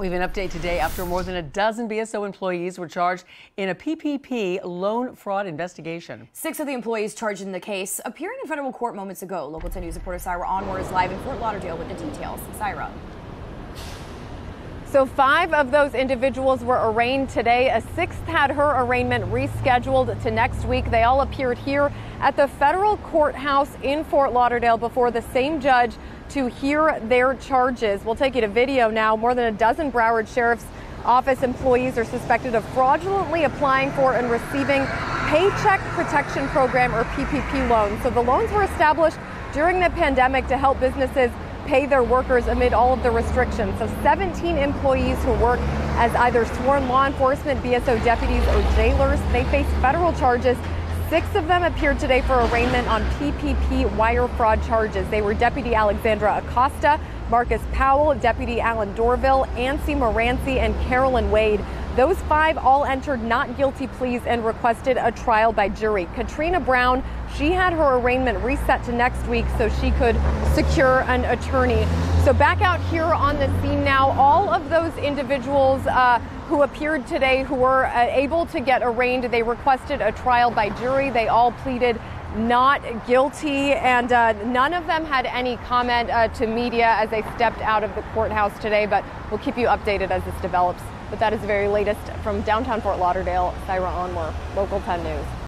We have an update today after more than a dozen BSO employees were charged in a PPP loan fraud investigation. Six of the employees charged in the case appearing in federal court moments ago. Local 10 News reporter Saira Anwar is live in Fort Lauderdale with the details. Saira. So five of those individuals were arraigned today. A sixth had her arraignment rescheduled to next week. They all appeared here at the federal courthouse in Fort Lauderdale before the same judge to hear their charges. We'll take you to video now. More than a dozen Broward Sheriff's Office employees are suspected of fraudulently applying for and receiving Paycheck Protection Program or PPP loans. So the loans were established during the pandemic to help businesses pay their workers amid all of the restrictions. So 17 employees who work as either sworn law enforcement, BSO deputies, or jailers, they face federal charges. Six of them appeared today for arraignment on PPP wire fraud charges. They were Deputy Alexandra Acosta, Marcus Powell, Deputy Alan Dorville, Ancy Moranci, and Carolyn Wade. Those five all entered not guilty pleas and requested a trial by jury. Katrina Brown, she had her arraignment reset to next week so she could secure an attorney. So back out here on the scene now, all of those individuals uh, who appeared today who were uh, able to get arraigned, they requested a trial by jury. They all pleaded not guilty, and uh, none of them had any comment uh, to media as they stepped out of the courthouse today. But we'll keep you updated as this develops. But that is the very latest from downtown Fort Lauderdale. Saira Anwar, Local 10 News.